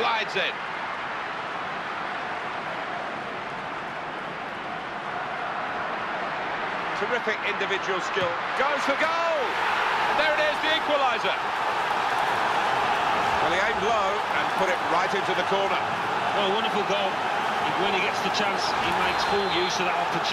slides in. Terrific individual skill. Goes for goal! And there it is, the equaliser. Well, he aimed low and put it right into the corner. Well, wonderful goal. When he gets the chance, he makes full use of that opportunity.